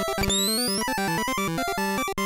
うん。